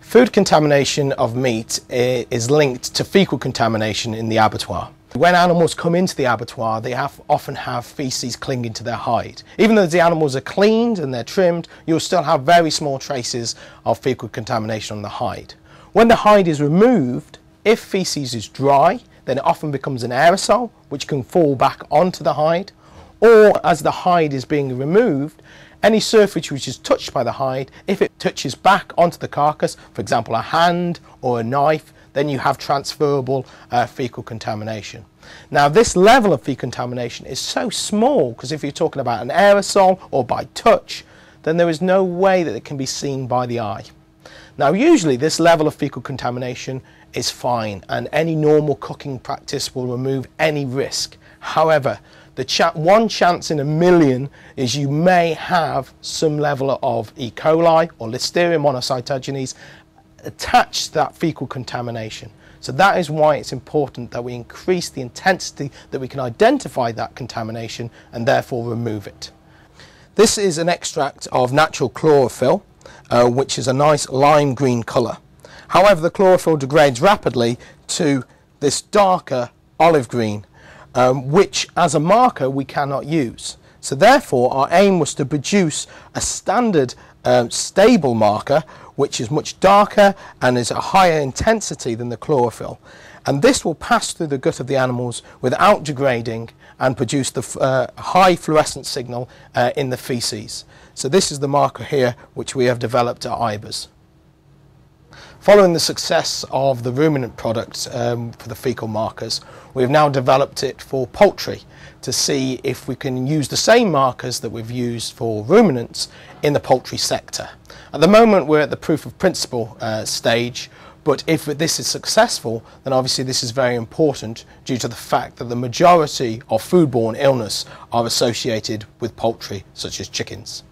Food contamination of meat eh, is linked to fecal contamination in the abattoir. When animals come into the abattoir, they have, often have feces clinging to their hide. Even though the animals are cleaned and they're trimmed, you'll still have very small traces of fecal contamination on the hide. When the hide is removed, if feces is dry, then it often becomes an aerosol, which can fall back onto the hide, or as the hide is being removed, any surface which is touched by the hide, if it touches back onto the carcass, for example a hand or a knife, then you have transferable uh, fecal contamination. Now this level of fecal contamination is so small because if you're talking about an aerosol or by touch, then there is no way that it can be seen by the eye. Now usually this level of fecal contamination is fine and any normal cooking practice will remove any risk. However, the cha one chance in a million is you may have some level of E. coli or Listeria monocytogenes attached to that fecal contamination. So that is why it's important that we increase the intensity that we can identify that contamination and therefore remove it. This is an extract of natural chlorophyll, uh, which is a nice lime green colour. However, the chlorophyll degrades rapidly to this darker olive green um, which as a marker we cannot use. So therefore our aim was to produce a standard um, stable marker which is much darker and is a higher intensity than the chlorophyll. And this will pass through the gut of the animals without degrading and produce the uh, high fluorescent signal uh, in the feces. So this is the marker here which we have developed at IBERS. Following the success of the ruminant product um, for the fecal markers, we've now developed it for poultry to see if we can use the same markers that we've used for ruminants in the poultry sector. At the moment we're at the proof of principle uh, stage but if this is successful, then obviously this is very important due to the fact that the majority of foodborne illness are associated with poultry, such as chickens.